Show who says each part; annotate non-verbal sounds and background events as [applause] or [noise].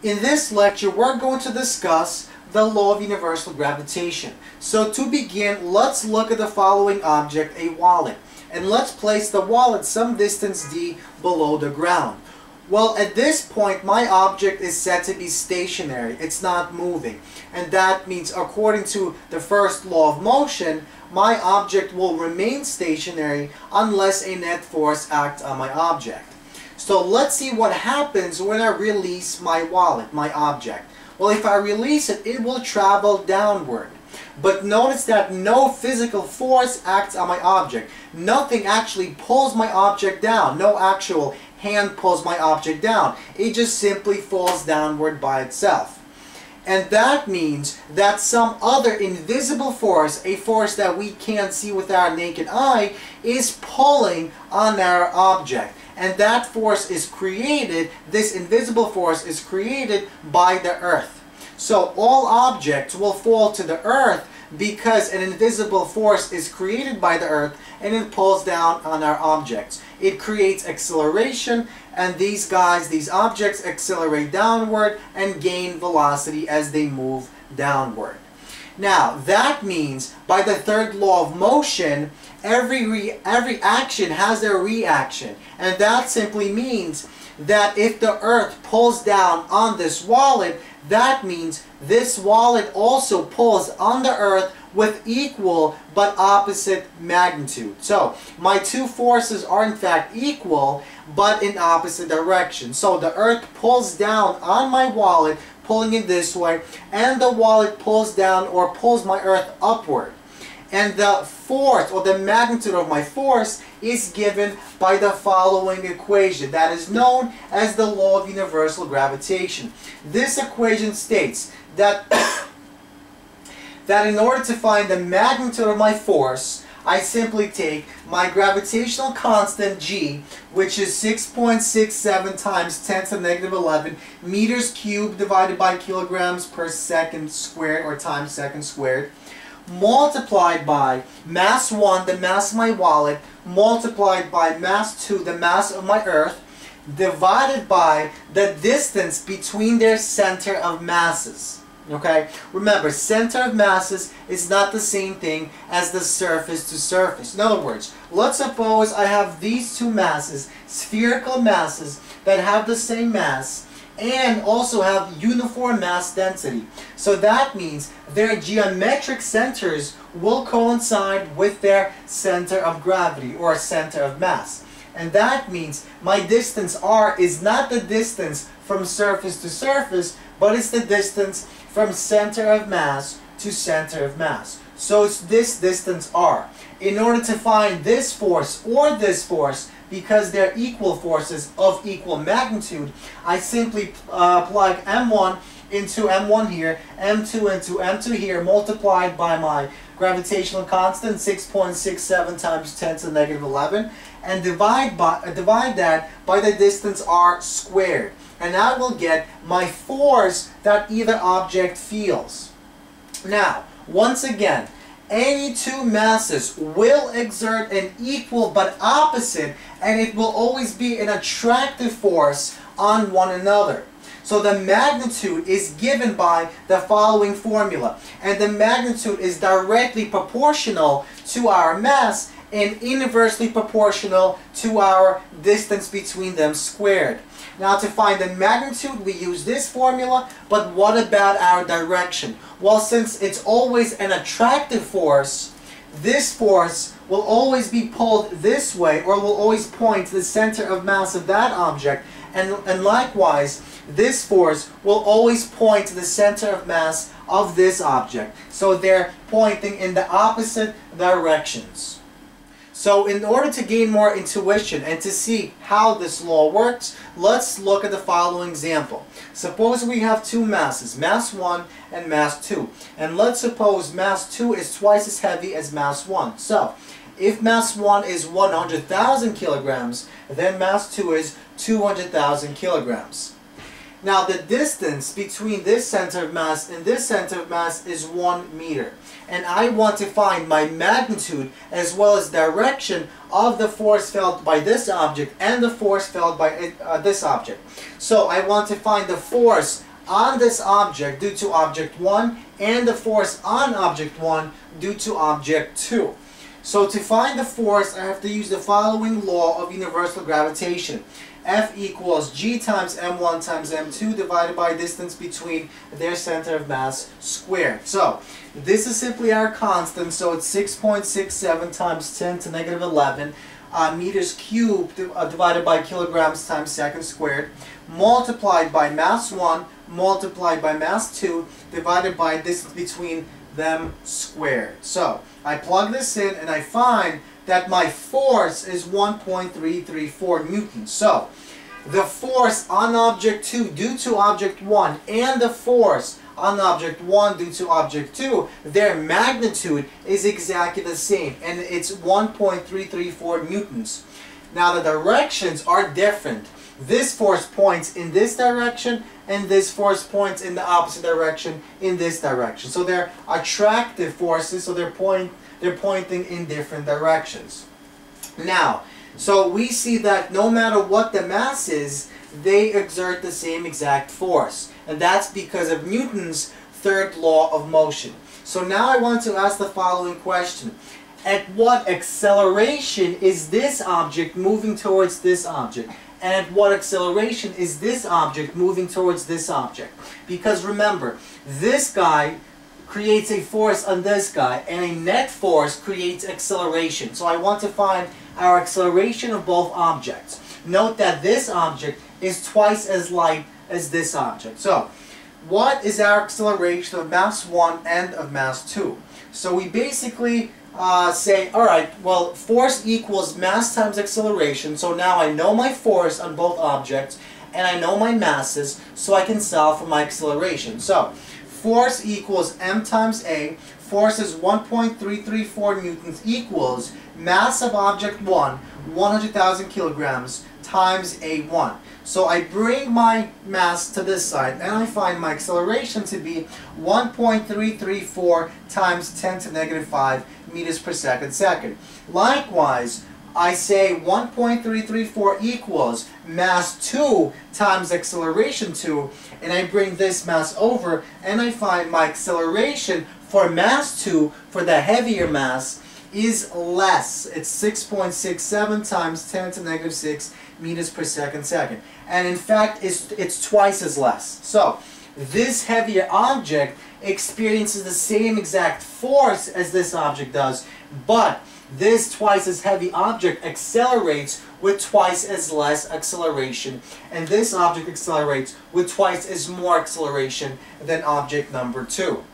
Speaker 1: In this lecture, we're going to discuss the law of universal gravitation. So to begin, let's look at the following object, a wallet. And let's place the wallet some distance d below the ground. Well, at this point, my object is said to be stationary. It's not moving. And that means, according to the first law of motion, my object will remain stationary unless a net force acts on my object. So let's see what happens when I release my wallet, my object. Well, if I release it, it will travel downward. But notice that no physical force acts on my object. Nothing actually pulls my object down. No actual hand pulls my object down. It just simply falls downward by itself. And that means that some other invisible force, a force that we can't see with our naked eye, is pulling on our object and that force is created, this invisible force is created by the earth. So all objects will fall to the earth because an invisible force is created by the earth and it pulls down on our objects. It creates acceleration and these guys, these objects accelerate downward and gain velocity as they move downward. Now, that means by the third law of motion, every, re every action has a reaction. And that simply means that if the earth pulls down on this wallet, that means this wallet also pulls on the earth with equal but opposite magnitude. So my two forces are in fact equal but in opposite direction. So the earth pulls down on my wallet pulling it this way, and the wallet pulls down or pulls my earth upward. And the force or the magnitude of my force is given by the following equation that is known as the law of universal gravitation. This equation states that [coughs] that in order to find the magnitude of my force, I simply take my gravitational constant g, which is 6.67 times 10 to the negative 11 meters cubed divided by kilograms per second squared or times second squared, multiplied by mass 1, the mass of my wallet, multiplied by mass 2, the mass of my earth, divided by the distance between their center of masses. Okay? Remember, center of masses is not the same thing as the surface to surface. In other words, let's suppose I have these two masses, spherical masses, that have the same mass and also have uniform mass density. So that means their geometric centers will coincide with their center of gravity or center of mass. And that means my distance r is not the distance from surface to surface, but it's the distance from center of mass to center of mass. So it's this distance r. In order to find this force or this force, because they're equal forces of equal magnitude, I simply uh, plug m1 into m1 here, m2 into m2 here, multiplied by my gravitational constant, 6.67 times 10 to the negative 11, and divide, by, uh, divide that by the distance r squared and I will get my force that either object feels. Now, once again, any two masses will exert an equal but opposite and it will always be an attractive force on one another. So the magnitude is given by the following formula. And the magnitude is directly proportional to our mass and inversely proportional to our distance between them squared. Now to find the magnitude, we use this formula, but what about our direction? Well, since it's always an attractive force, this force will always be pulled this way, or will always point to the center of mass of that object, and, and likewise, this force will always point to the center of mass of this object. So they're pointing in the opposite directions. So in order to gain more intuition and to see how this law works, let's look at the following example. Suppose we have two masses, mass 1 and mass 2. And let's suppose mass 2 is twice as heavy as mass 1. So if mass 1 is 100,000 kilograms, then mass 2 is 200,000 kilograms. Now the distance between this center of mass and this center of mass is 1 meter. And I want to find my magnitude as well as direction of the force felt by this object and the force felt by uh, this object. So I want to find the force on this object due to object 1 and the force on object 1 due to object 2. So to find the force, I have to use the following law of universal gravitation. F equals g times m1 times m2 divided by distance between their center of mass squared. So this is simply our constant, so it's 6.67 times 10 to negative 11 uh, meters cubed uh, divided by kilograms times second squared multiplied by mass 1 multiplied by mass 2 divided by distance between them squared. So I plug this in and I find that my force is 1.334 newtons. So the force on object 2 due to object 1 and the force on object 1 due to object 2, their magnitude is exactly the same and it's 1.334 newtons. Now the directions are different. This force points in this direction and this force points in the opposite direction in this direction. So they're attractive forces, so they're, point, they're pointing in different directions. Now, so we see that no matter what the mass is, they exert the same exact force. And that's because of Newton's third law of motion. So now I want to ask the following question. At what acceleration is this object moving towards this object? And at what acceleration is this object moving towards this object? Because remember, this guy creates a force on this guy, and a net force creates acceleration. So I want to find our acceleration of both objects. Note that this object is twice as light as this object. So, what is our acceleration of mass 1 and of mass 2? So we basically uh, say, alright, well, force equals mass times acceleration, so now I know my force on both objects, and I know my masses, so I can solve for my acceleration. So, force equals m times a, force is 1.334 newtons equals mass of object 1, 100,000 kilograms, times a1. So I bring my mass to this side and I find my acceleration to be 1.334 times 10 to negative 5 meters per second second. Likewise, I say 1.334 equals mass 2 times acceleration 2 and I bring this mass over and I find my acceleration for mass 2 for the heavier mass is less. It's 6.67 times 10 to negative 6 meters per second second. And in fact, it's, it's twice as less. So, this heavier object experiences the same exact force as this object does, but this twice as heavy object accelerates with twice as less acceleration, and this object accelerates with twice as more acceleration than object number two.